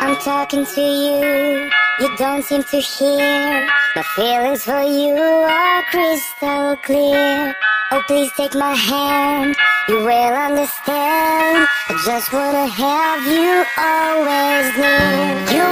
I'm talking to you, you don't seem to hear. My feelings for you are crystal clear. Oh, please take my hand, you will understand. I just wanna have you always near. You